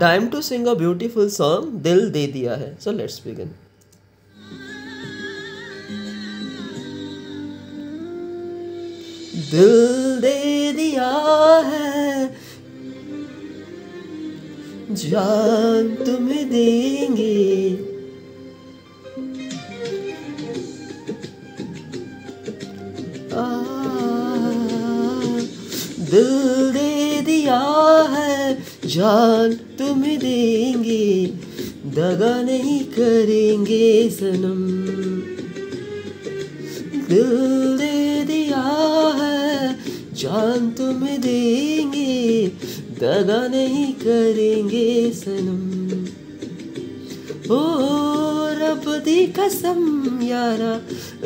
Time to sing a beautiful song दिल दे दिया है। सो लेट्स बिगिन दिल दे दिया है। जान तुम्हें देंगे। जान तुम्हें देंगे, दगा नहीं करेंगे सनम। दिल दे दिया है, जान तुम्हें देंगे, दगा नहीं करेंगे सनम। ओ रब दी कसम यारा,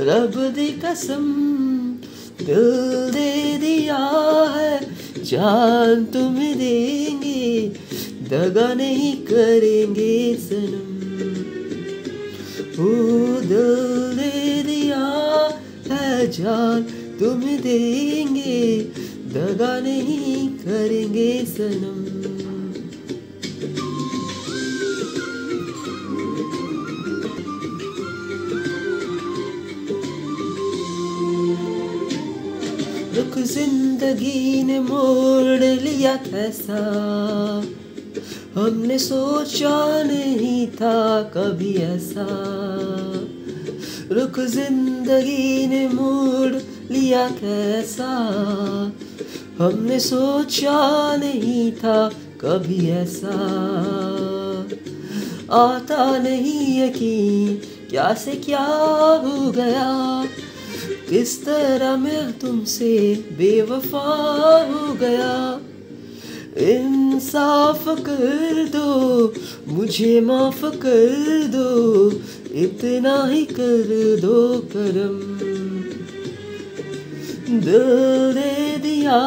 रब दी कसम, दिल दे दिया है जान तुम्हें देंगे, दगा नहीं करेंगे सनम। ओ दिल दे दिया है जान तुम्हें देंगे, दगा नहीं करेंगे सनम। रुख ज़िंदगी ने मोड़ लिया कैसा हमने सोचा नहीं था कभी ऐसा। रुख ज़िंदगी ने मोड़ लिया कैसा हमने सोचा नहीं था कभी ऐसा। आता नहीं यकीन, क्या से क्या हो गया? किस तरह मैं तुमसे बेवफा हो गया। इंसाफ कर दो, मुझे माफ़ कर दो, इतना ही कर दो करम। दिल दे दिया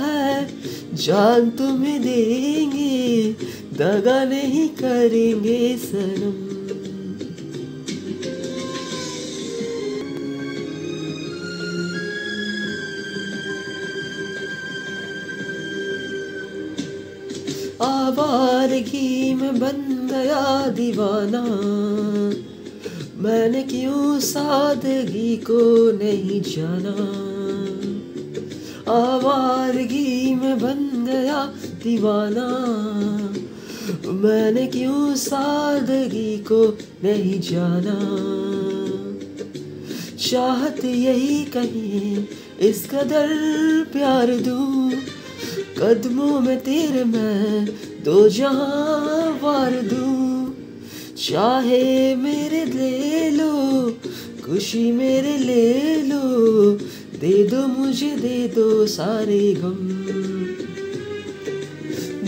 है, जान तुम्हें देंगे, दगा नहीं करेंगे सनम। आवारगी में बन गया दीवाना। मैंने क्यों सादगी को नहीं जाना? आवारगी में बन गया दीवाना। मैंने क्यों सादगी को नहीं जाना? चाहत यही कहीं इस कदर प्यार दूँ कदमों में तेरे मैं दो जहाँ वार दूँ। चाहे मेरे ले लो, खुशी मेरे ले लो, दे दो मुझे, दे दो सारे गम।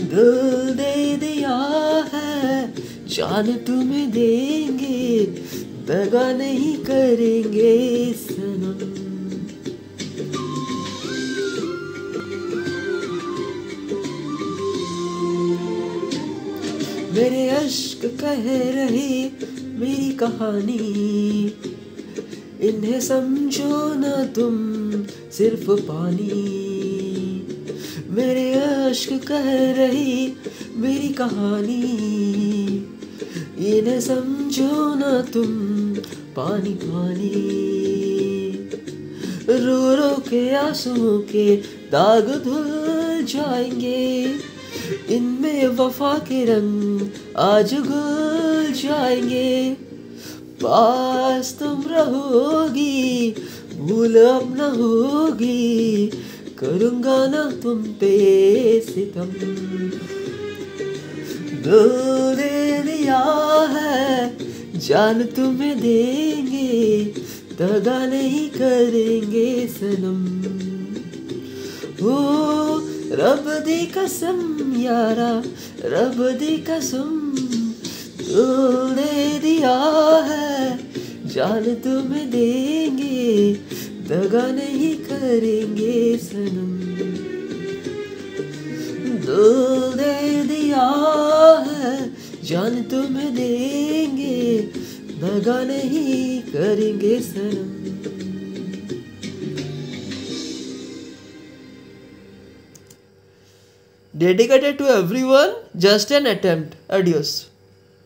दिल दे दिया है, जान तुम्हें देंगे, दगा नहीं करेंगे सनम। मेरे अश्क कह रहे मेरी कहानी। इन्हें समझो ना तुम, सिर्फ़ पानी। मेरे अश्क कह रही मेरी कहानी। इन्हें समझो ना तुम, पानी पानी। रो रो के आंसुओं के दाग धुल जाएँगे। इनमें वफा के रंग आज घुल जाएँगे। पास तुम रहोगी, भूल अब न होगी। करूँगा ना तुम पे सितम। दे दिया है, जान तुम्हें देंगे दगा नहीं करेंगे सनम। ओ रब दी कसम यारा, रब दी कसम तू दे दिया है, जान तुम्हें देंगे, दगा नहीं करेंगे सनम। दे दिया है, जान तुम्हें देंगे, दगा नहीं करेंगे सनम। Dedicated to everyone, just an attempt. Adios.